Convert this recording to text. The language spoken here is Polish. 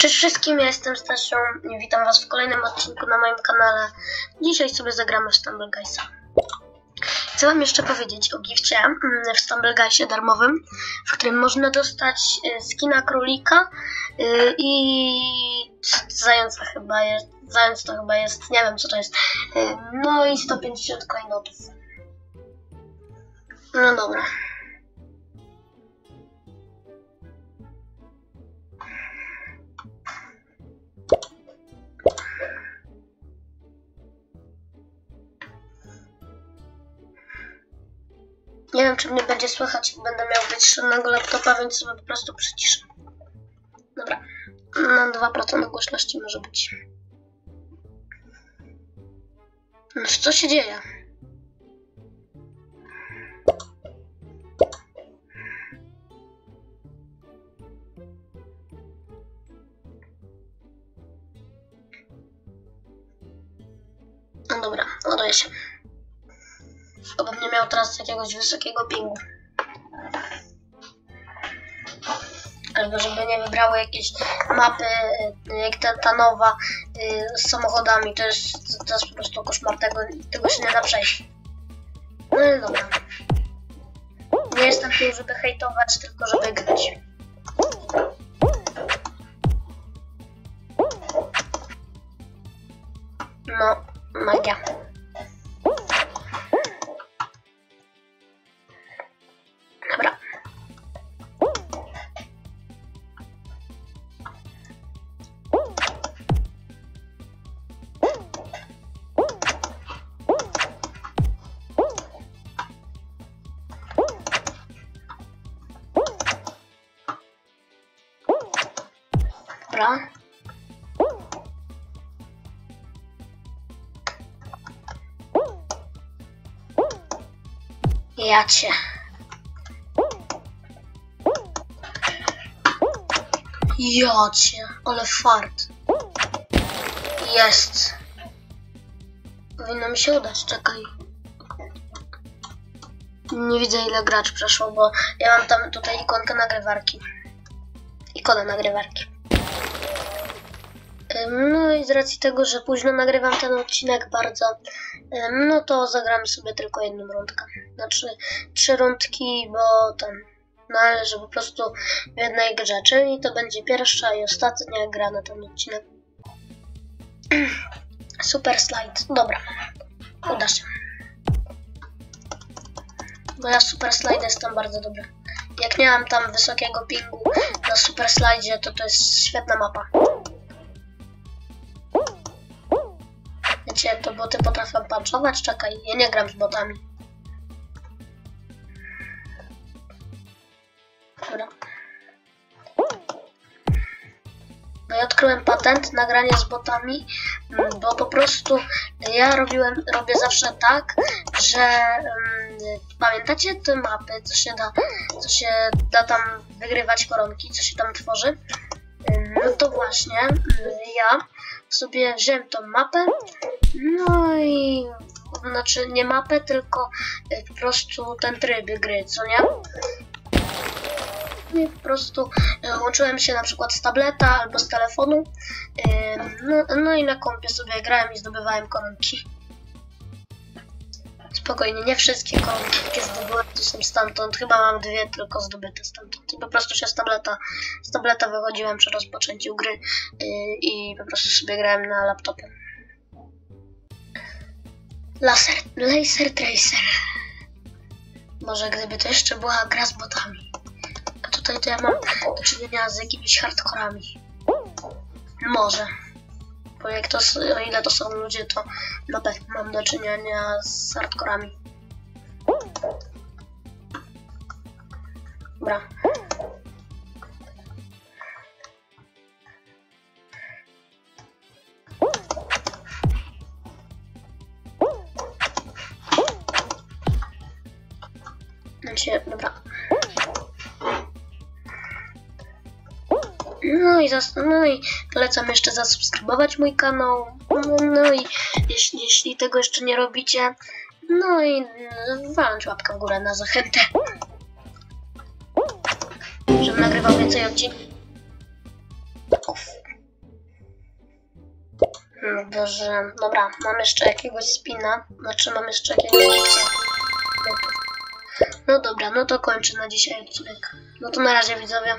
Cześć wszystkim, ja jestem Stasią i witam was w kolejnym odcinku na moim kanale. Dzisiaj sobie zagramy w Stumble. Chcę wam jeszcze powiedzieć o gifcie mm, w Stumble Guysie darmowym, w którym można dostać y, skina królika y, i zająca chyba jest, zając to chyba jest, nie wiem co to jest, y, no i 150 coinotów. No dobra. Nie wiem, czy mnie będzie słychać, będę miał wyciszonego laptopa, więc sobie po prostu przyciszę. Dobra, na 2% głośności może być. No, co się dzieje? No dobra, ładuję się. Obym nie miał teraz jakiegoś wysokiego pingu. Albo żeby nie wybrały jakieś mapy, y, jak ta, ta nowa y, z samochodami. To jest, to jest po prostu koszmar, tego, tego się nie da przejść. No i dobra. Nie jestem tu, żeby hejtować, tylko żeby grać. No, magia. Dobra. Ja cię. Ja cię, ale fart. Jest. Powinno mi się udać, czekaj. Nie widzę ile gracz przeszło, bo ja mam tam tutaj ikonkę nagrywarki. Ikonę nagrywarki. No i z racji tego, że późno nagrywam ten odcinek bardzo, no to zagramy sobie tylko jedną rundkę. Znaczy trzy rundki, bo ten, należy po prostu w jednej grze, czyli to będzie pierwsza i ostatnia gra na ten odcinek. Super slide, dobra, uda się. Bo ja super slide jestem bardzo dobry. Jak nie mam tam wysokiego pingu na super slide, to to jest świetna mapa. Wiecie, to boty potrafią punchować? Czekaj, ja nie gram z botami. Dobra. No ja odkryłem patent nagrania z botami, mm, bo po prostu ja robiłem, robię zawsze tak, że mm, pamiętacie te mapy, co się da, co się da tam wygrywać koronki, co się tam tworzy? Ym, No to właśnie mm, ja sobie wziąłem tą mapę, no i znaczy nie mapę, tylko y, po prostu ten tryb gry, co nie? I po prostu y, łączyłem się na przykład z tableta albo z telefonu. y, No, no i na kompie sobie grałem i zdobywałem koronki. Spokojnie, nie wszystkie koronki, zdobyłem, to są stamtąd. Chyba mam dwie tylko zdobyte stamtąd. I po prostu się z tableta, z tableta wychodziłem przy rozpoczęciu gry y, i po prostu sobie grałem na laptopie. Laser, laser tracer. Może gdyby to jeszcze była gra z botami. A tutaj to ja mam do czynienia z jakimiś hardkorami. Może. Bo jak to, o ile to są ludzie, to na pewno mam do czynienia z hardkorami. Dobra. Znaczy, dobra. No i, no i polecam jeszcze zasubskrybować mój kanał. No, i jeśli, jeśli tego jeszcze nie robicie, no i walnąć łapkę w górę na zachętę. Żebym nagrywał więcej odcinków. No Boże, dobra, mam jeszcze jakiegoś spina, znaczy mam jeszcze jakiegoś. No dobra, no to kończę na dzisiaj odcinek. No to na razie widzowie.